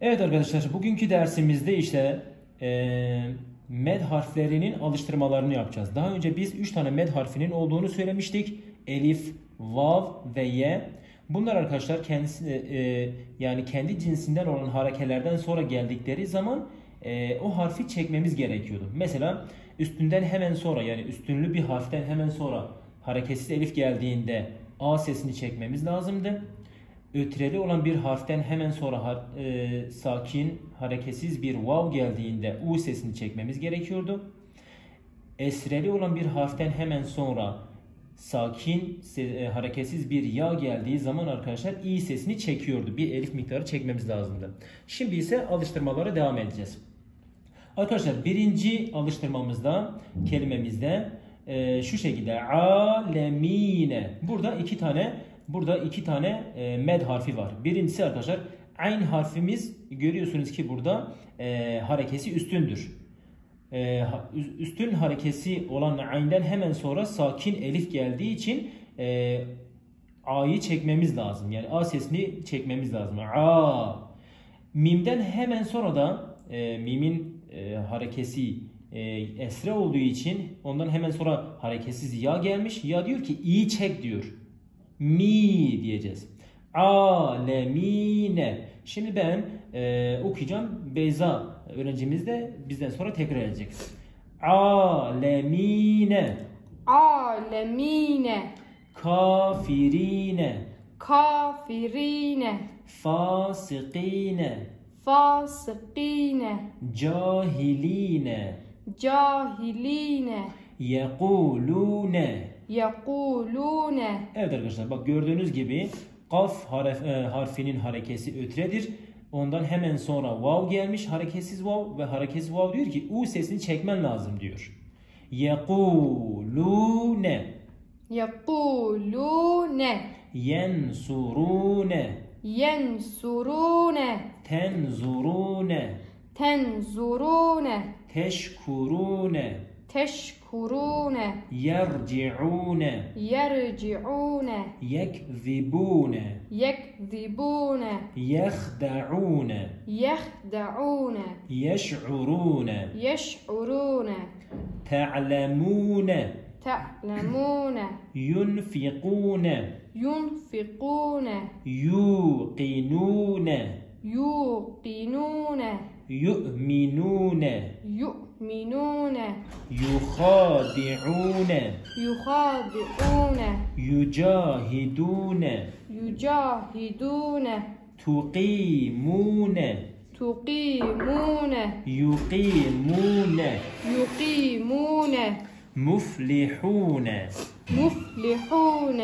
Evet arkadaşlar bugünkü dersimizde işte e, med harflerinin alıştırmalarını yapacağız. Daha önce biz 3 tane med harfinin olduğunu söylemiştik. Elif, vav ve ye. Bunlar arkadaşlar kendisi e, yani kendi cinsinden olan harekelerden sonra geldikleri zaman e, o harfi çekmemiz gerekiyordu. Mesela üstünden hemen sonra yani üstünlü bir harften hemen sonra hareketsiz elif geldiğinde A sesini çekmemiz lazımdı. Ötreli olan bir harften hemen sonra har- e, sakin, hareketsiz bir vav geldiğinde U sesini çekmemiz gerekiyordu. Esreli olan bir harften hemen sonra sakin, e, hareketsiz bir ya geldiği zaman arkadaşlar i sesini çekiyordu. Bir elif miktarı çekmemiz lazımdı. Şimdi ise alıştırmalara devam edeceğiz. Arkadaşlar birinci alıştırmamızda kelimemizde e, şu şekilde alemine. Burada iki tane burada iki tane e, med harfi var. Birincisi arkadaşlar ayn harfimiz görüyorsunuz ki burada e, harekesi üstündür. E, üstün harekesi olan aynden hemen sonra sakin elif geldiği için e, a'yı çekmemiz lazım. Yani a sesini çekmemiz lazım. A. Mimden hemen sonra da e, mimin e, harekesi e, esre olduğu için ondan hemen sonra hareketsiz ya gelmiş. Ya diyor ki iyi çek diyor. Mi diyeceğiz. Alemine. Şimdi ben e, okuyacağım. Beyza öğrencimiz de bizden sonra tekrar edecek. Alemine. alemine, Kafirine. kafirine, Fasikine. fasıkine, Cahiline. cahiline, Yekulune. Yekulune, Evet arkadaşlar bak gördüğünüz gibi kaf harf, e, harfinin harekesi ötredir. Ondan hemen sonra vav gelmiş hareketsiz vav ve hareketsiz vav diyor ki u sesini çekmen lazım diyor. Yekulune. yekulune, Yensurune. yensurune, Tenzurune. tenzurune, Teşkurune. teşkurune, يشكرون. يرجعون. يرجعون. يكذبون. يكذبون. يخدعون. يخدعون. يشعرون. يشعرون. تعلمون. تعلمون. ينفقون. ينفقون. يوقنون. يوقنون. يؤمنون. يؤمنون. يؤمنون يخادعون. يخادعون. يجاهدون. يجاهدون. تقيمون. تقيمون. يقيمون. يقيمون. مفلحون. مفلحون.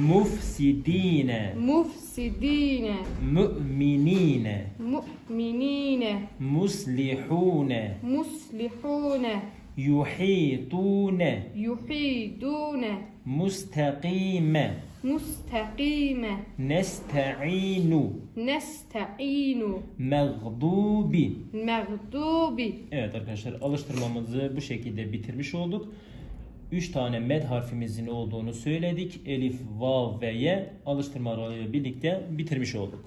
مفسدين. مفسدين. مؤمنين. مؤمنين. مصلحون. مصلحون. Yuhitune. Yuhidune. Mustakime. Mustakime. Nesta'inu. Nesta'inu. Mağdubi. Mağdubi. Evet arkadaşlar alıştırmamızı bu şekilde bitirmiş olduk. 3 tane med harfimizin olduğunu söyledik. Elif, vav ve ye alıştırmalarıyla birlikte bitirmiş olduk.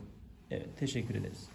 Evet teşekkür ederiz.